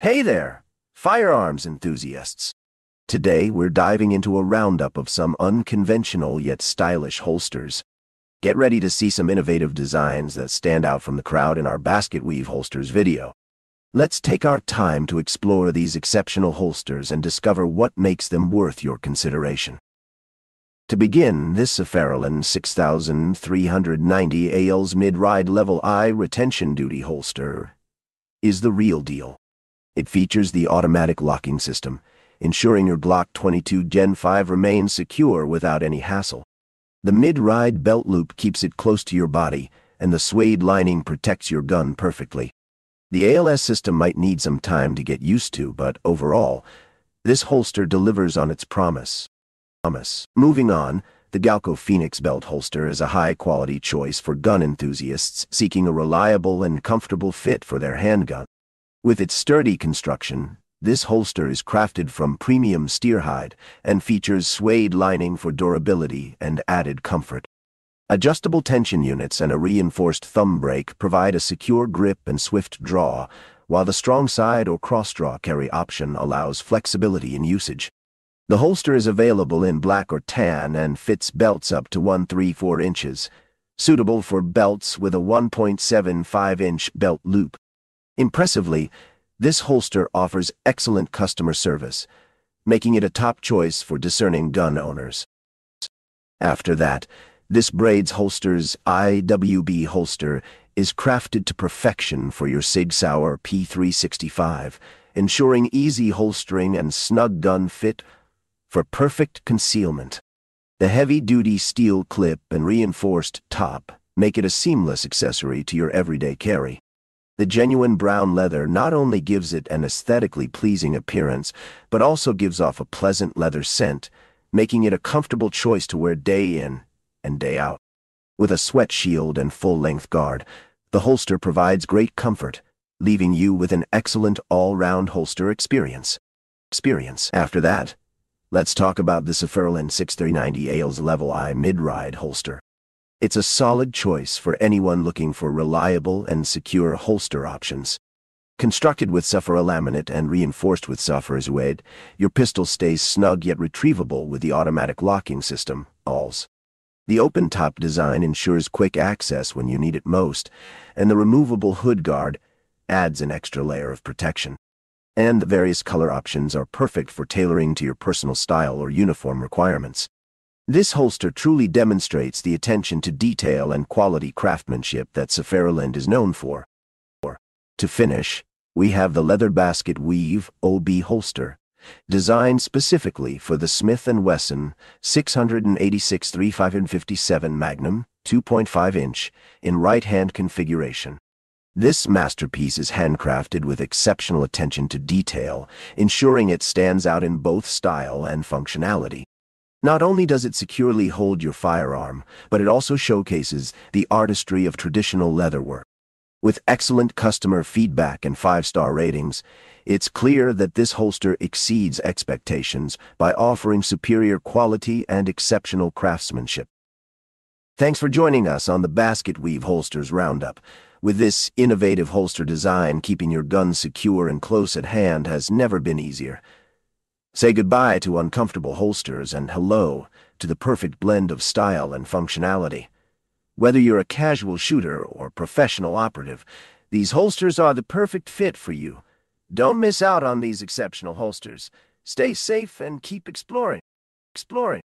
Hey there, firearms enthusiasts. Today we're diving into a roundup of some unconventional yet stylish holsters. Get ready to see some innovative designs that stand out from the crowd in our basket weave holsters video. Let's take our time to explore these exceptional holsters and discover what makes them worth your consideration. To begin, this Safariland 6390 ALS mid-ride level I retention duty holster is the real deal. It features the automatic locking system, ensuring your Glock 22 Gen 5 remains secure without any hassle. The mid-ride belt loop keeps it close to your body, and the suede lining protects your gun perfectly. The ALS system might need some time to get used to, but overall, this holster delivers on its promise. Promise. Moving on, the Galco Phoenix belt holster is a high-quality choice for gun enthusiasts seeking a reliable and comfortable fit for their handgun. With its sturdy construction, this holster is crafted from premium steer hide and features suede lining for durability and added comfort. Adjustable tension units and a reinforced thumb brake provide a secure grip and swift draw, while the strong side or cross draw carry option allows flexibility in usage. The holster is available in black or tan and fits belts up to 134 inches, suitable for belts with a 1.75 inch belt loop. Impressively, this holster offers excellent customer service, making it a top choice for discerning gun owners. After that, this Braids Holsters IWB holster is crafted to perfection for your Sig Sauer P365, ensuring easy holstering and snug gun fit for perfect concealment. The heavy-duty steel clip and reinforced top make it a seamless accessory to your everyday carry. The genuine brown leather not only gives it an aesthetically pleasing appearance, but also gives off a pleasant leather scent, making it a comfortable choice to wear day in and day out. With a sweat shield and full-length guard, the holster provides great comfort, leaving you with an excellent all-round holster experience. Experience. After that, let's talk about the Safariland 6390 ALS Level I mid-ride holster. It's a solid choice for anyone looking for reliable and secure holster options. Constructed with SafariLaminate and reinforced with SafariSuede, your pistol stays snug yet retrievable with the automatic locking system, ALS. The open-top design ensures quick access when you need it most, and the removable hood guard adds an extra layer of protection. And the various color options are perfect for tailoring to your personal style or uniform requirements. This holster truly demonstrates the attention to detail and quality craftsmanship that Safariland is known for. To finish, we have the leather basket weave OB holster, designed specifically for the Smith & Wesson 686 3557 Magnum 2.5 inch in right-hand configuration. This masterpiece is handcrafted with exceptional attention to detail, ensuring it stands out in both style and functionality. Not only does it securely hold your firearm, but it also showcases the artistry of traditional leatherwork. With excellent customer feedback and five-star ratings, it's clear that this holster exceeds expectations by offering superior quality and exceptional craftsmanship. Thanks for joining us on the Basket Weave Holsters Roundup. With this innovative holster design, keeping your gun secure and close at hand has never been easier. Say goodbye to uncomfortable holsters and hello to the perfect blend of style and functionality. Whether you're a casual shooter or professional operative, these holsters are the perfect fit for you. Don't miss out on these exceptional holsters. Stay safe and keep exploring. Exploring.